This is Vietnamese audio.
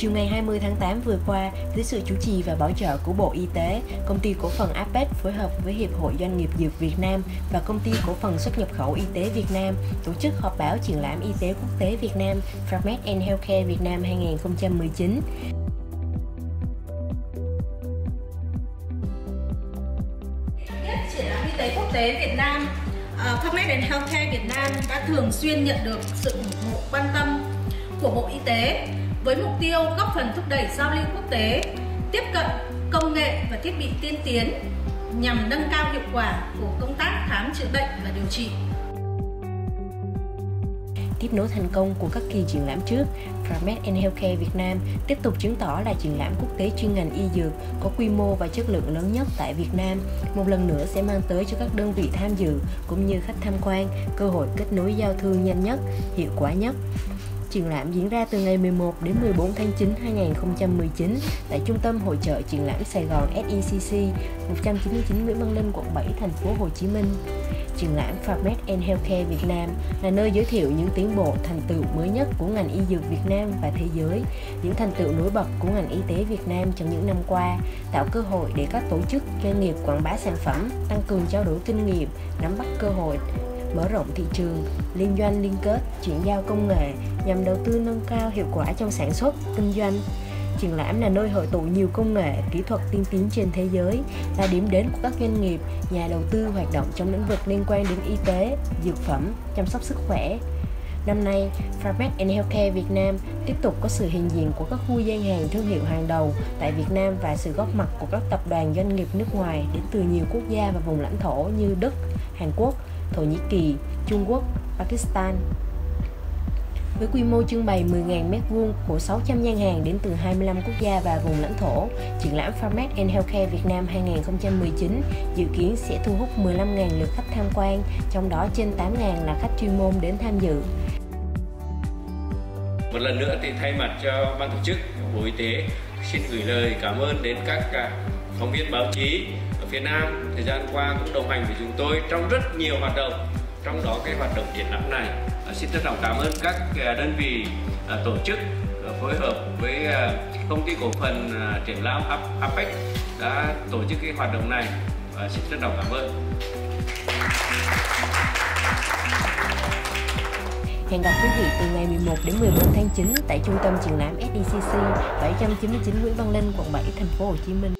Chiều ngày 20 tháng 8 vừa qua, dưới sự chủ trì và bảo trợ của Bộ Y tế, Công ty cổ phần Apec phối hợp với Hiệp hội Doanh nghiệp Dược Việt Nam và Công ty cổ phần xuất nhập khẩu y tế Việt Nam tổ chức họp báo triển lãm y tế quốc tế Việt Nam Pharmed and Healthcare Việt Nam 2019. triển lãm y tế quốc tế Việt Nam à, uh, Framed and Healthcare Việt Nam đã thường xuyên nhận được sự ủng hộ quan tâm của Bộ Y tế với mục tiêu góp phần thúc đẩy giao lưu quốc tế, tiếp cận công nghệ và thiết bị tiên tiến nhằm nâng cao hiệu quả của công tác khám chữa bệnh và điều trị. Tiếp nối thành công của các kỳ triển lãm trước, Framed Healthcare Việt Nam tiếp tục chứng tỏ là triển lãm quốc tế chuyên ngành y dược có quy mô và chất lượng lớn nhất tại Việt Nam. Một lần nữa sẽ mang tới cho các đơn vị tham dự cũng như khách tham quan cơ hội kết nối giao thương nhanh nhất, hiệu quả nhất. Triển lãm diễn ra từ ngày 11 đến 14 tháng 9 2019 tại Trung tâm Hội trợ Triển lãm Sài Gòn SECC 199 Nguyễn Văn Linh, quận 7, thành phố Hồ Chí Minh. Triển lãm Pharmed and Healthcare Việt Nam là nơi giới thiệu những tiến bộ thành tựu mới nhất của ngành y dược Việt Nam và thế giới, những thành tựu nổi bật của ngành y tế Việt Nam trong những năm qua, tạo cơ hội để các tổ chức, doanh nghiệp quảng bá sản phẩm, tăng cường trao đổi kinh nghiệm, nắm bắt cơ hội, mở rộng thị trường, liên doanh liên kết, chuyển giao công nghệ nhằm đầu tư nâng cao hiệu quả trong sản xuất, kinh doanh. Triển lãm là nơi hội tụ nhiều công nghệ, kỹ thuật tiên tiến trên thế giới, là điểm đến của các doanh nghiệp, nhà đầu tư hoạt động trong lĩnh vực liên quan đến y tế, dược phẩm, chăm sóc sức khỏe. Năm nay, Pharmac and Healthcare Việt Nam tiếp tục có sự hiện diện của các khu gian hàng thương hiệu hàng đầu tại Việt Nam và sự góp mặt của các tập đoàn doanh nghiệp nước ngoài đến từ nhiều quốc gia và vùng lãnh thổ như Đức, Hàn Quốc, Thổ Nhĩ Kỳ, Trung Quốc, Pakistan. Với quy mô trưng bày 10.000 m2 của 600 gian hàng đến từ 25 quốc gia và vùng lãnh thổ, triển lãm Pharmac and Healthcare Việt Nam 2019 dự kiến sẽ thu hút 15.000 lượt khách tham quan, trong đó trên 8.000 là khách chuyên môn đến tham dự. Một lần nữa thì thay mặt cho ban tổ chức Bộ Y tế xin gửi lời cảm ơn đến các à, phóng viên báo chí phía Nam thời gian qua cũng đồng hành với chúng tôi trong rất nhiều hoạt động. Trong đó cái hoạt động triển lãm này à, xin trân trọng cảm ơn các à, đơn vị à, tổ chức à, phối hợp với à, công ty cổ phần à, triển lãm APEC đã tổ chức cái hoạt động này. Và xin trân trọng cảm ơn. Hẹn gặp quý vị từ ngày 11 đến 14 tháng 9 tại trung tâm triển lãm SDCC 799 Nguyễn Văn Linh, quận 7, thành phố Hồ Chí Minh.